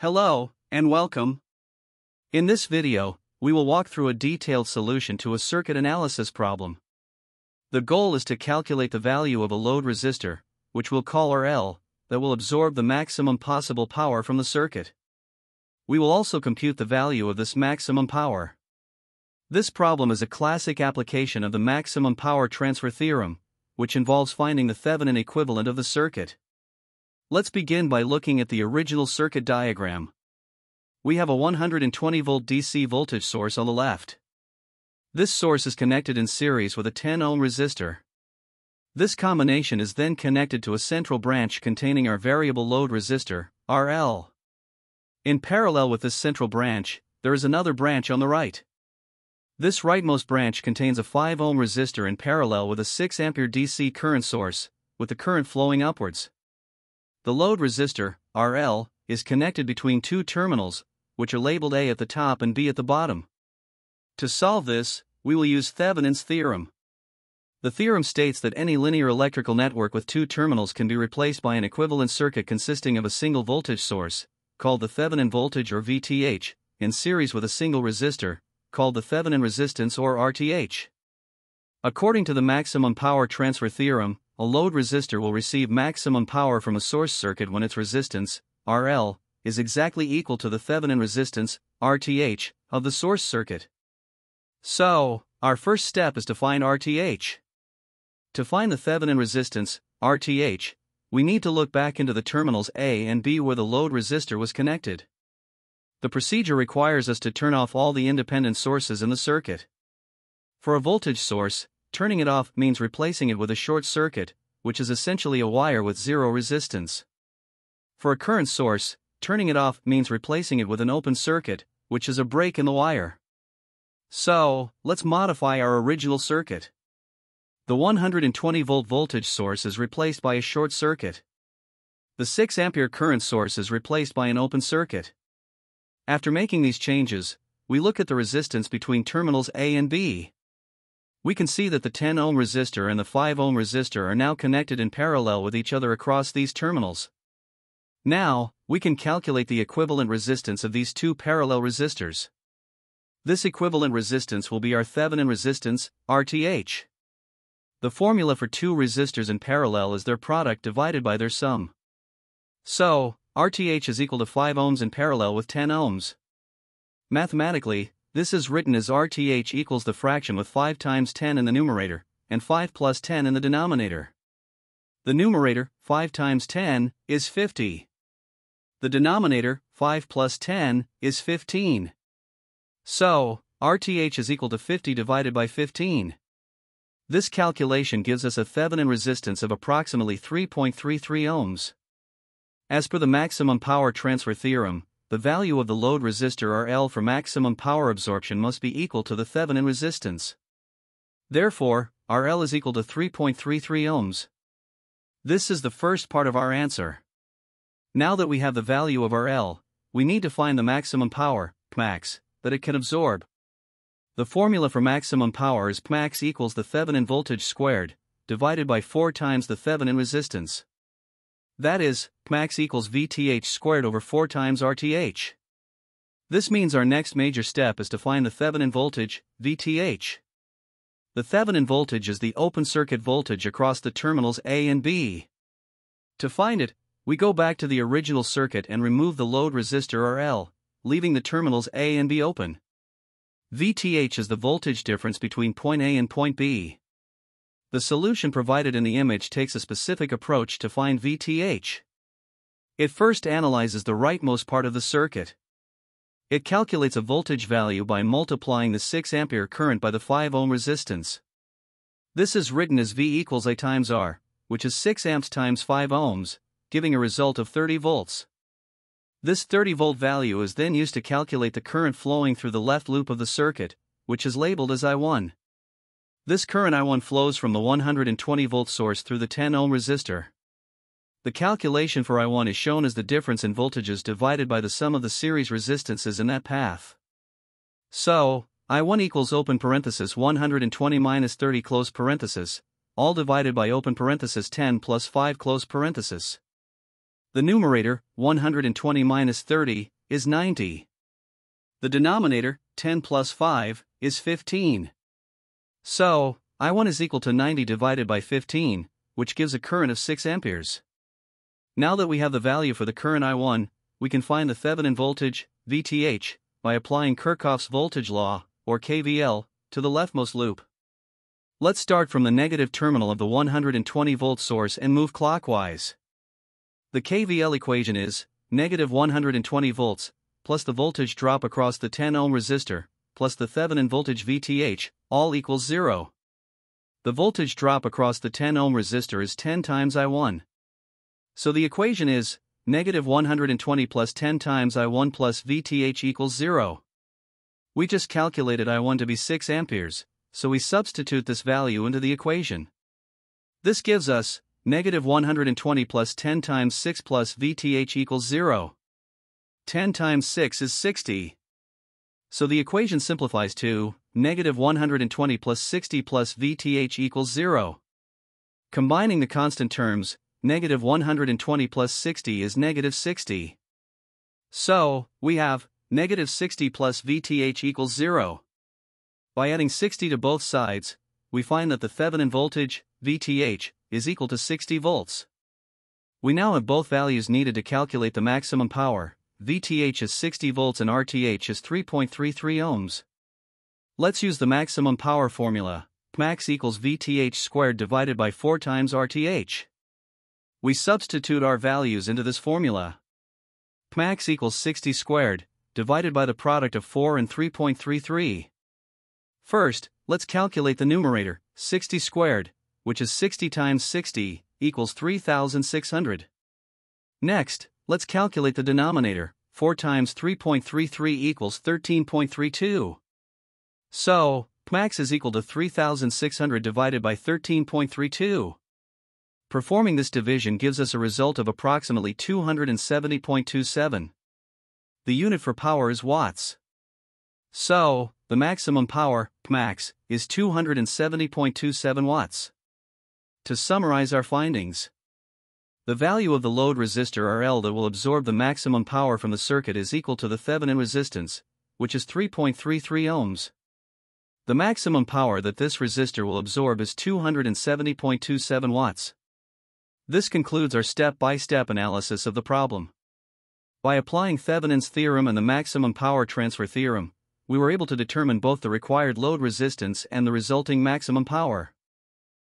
Hello, and welcome. In this video, we will walk through a detailed solution to a circuit analysis problem. The goal is to calculate the value of a load resistor, which we'll call RL, that will absorb the maximum possible power from the circuit. We will also compute the value of this maximum power. This problem is a classic application of the maximum power transfer theorem, which involves finding the Thevenin equivalent of the circuit. Let's begin by looking at the original circuit diagram. We have a 120 volt DC voltage source on the left. This source is connected in series with a 10 ohm resistor. This combination is then connected to a central branch containing our variable load resistor, RL. In parallel with this central branch, there is another branch on the right. This rightmost branch contains a 5 ohm resistor in parallel with a 6 ampere DC current source, with the current flowing upwards. The load resistor, RL, is connected between two terminals, which are labeled A at the top and B at the bottom. To solve this, we will use Thevenin's theorem. The theorem states that any linear electrical network with two terminals can be replaced by an equivalent circuit consisting of a single voltage source, called the Thevenin voltage or VTH, in series with a single resistor, called the Thevenin resistance or RTH. According to the maximum power transfer theorem, a load resistor will receive maximum power from a source circuit when its resistance, RL, is exactly equal to the Thevenin resistance, RTH, of the source circuit. So, our first step is to find RTH. To find the Thevenin resistance, RTH, we need to look back into the terminals A and B where the load resistor was connected. The procedure requires us to turn off all the independent sources in the circuit. For a voltage source, Turning it off means replacing it with a short circuit, which is essentially a wire with zero resistance. For a current source, turning it off means replacing it with an open circuit, which is a break in the wire. So, let's modify our original circuit. The 120 volt voltage source is replaced by a short circuit. The 6 ampere current source is replaced by an open circuit. After making these changes, we look at the resistance between terminals A and B we can see that the 10 ohm resistor and the 5 ohm resistor are now connected in parallel with each other across these terminals. Now, we can calculate the equivalent resistance of these two parallel resistors. This equivalent resistance will be our Thevenin resistance, RTH. The formula for two resistors in parallel is their product divided by their sum. So, RTH is equal to 5 ohms in parallel with 10 ohms. Mathematically, this is written as RTH equals the fraction with 5 times 10 in the numerator, and 5 plus 10 in the denominator. The numerator, 5 times 10, is 50. The denominator, 5 plus 10, is 15. So, RTH is equal to 50 divided by 15. This calculation gives us a Thevenin resistance of approximately 3.33 ohms. As per the maximum power transfer theorem, the value of the load resistor RL for maximum power absorption must be equal to the Thevenin resistance. Therefore, RL is equal to 3.33 ohms. This is the first part of our answer. Now that we have the value of RL, we need to find the maximum power, Pmax, that it can absorb. The formula for maximum power is Pmax equals the Thevenin voltage squared, divided by 4 times the Thevenin resistance. That is, max equals VTH squared over 4 times RTH. This means our next major step is to find the Thevenin voltage, VTH. The Thevenin voltage is the open circuit voltage across the terminals A and B. To find it, we go back to the original circuit and remove the load resistor RL, leaving the terminals A and B open. VTH is the voltage difference between point A and point B. The solution provided in the image takes a specific approach to find VTH. It first analyzes the rightmost part of the circuit. It calculates a voltage value by multiplying the 6 ampere current by the 5 ohm resistance. This is written as V equals A times R, which is 6 amps times 5 ohms, giving a result of 30 volts. This 30 volt value is then used to calculate the current flowing through the left loop of the circuit, which is labeled as I1. This current I1 flows from the 120 volt source through the 10 ohm resistor. The calculation for I1 is shown as the difference in voltages divided by the sum of the series resistances in that path. So, I1 equals open parenthesis 120 minus 30 close parenthesis, all divided by open parenthesis 10 plus 5 close parenthesis. The numerator, 120 minus 30, is 90. The denominator, 10 plus 5, is 15. So, I1 is equal to 90 divided by 15, which gives a current of 6 amperes. Now that we have the value for the current I1, we can find the Thevenin voltage, VTH, by applying Kirchhoff's voltage law, or KVL, to the leftmost loop. Let's start from the negative terminal of the 120 volt source and move clockwise. The KVL equation is negative 120 volts plus the voltage drop across the 10 ohm resistor plus the Thevenin voltage VTH all equals 0. The voltage drop across the 10 ohm resistor is 10 times I1. So the equation is negative 120 plus 10 times I1 plus VTH equals 0. We just calculated I1 to be 6 amperes, so we substitute this value into the equation. This gives us negative 120 plus 10 times 6 plus VTH equals 0. 10 times 6 is 60. So the equation simplifies to negative 120 plus 60 plus VTH equals 0. Combining the constant terms, negative 120 plus 60 is negative 60. So, we have negative 60 plus VTH equals 0. By adding 60 to both sides, we find that the Thevenin voltage, VTH, is equal to 60 volts. We now have both values needed to calculate the maximum power, VTH is 60 volts and RTH is 3.33 ohms. Let's use the maximum power formula, max equals VTH squared divided by 4 times RTH. We substitute our values into this formula. max equals 60 squared, divided by the product of 4 and 3.33. First, let's calculate the numerator, 60 squared, which is 60 times 60, equals 3600. Next, let's calculate the denominator, 4 times 3.33 equals 13.32. So, max is equal to 3600 divided by 13.32. Performing this division gives us a result of approximately 270.27. The unit for power is watts. So, the maximum power, max, is 270.27 watts. To summarize our findings, the value of the load resistor RL that will absorb the maximum power from the circuit is equal to the Thevenin resistance, which is 3.33 ohms. The maximum power that this resistor will absorb is 270.27 watts. This concludes our step by step analysis of the problem. By applying Thevenin's theorem and the maximum power transfer theorem, we were able to determine both the required load resistance and the resulting maximum power.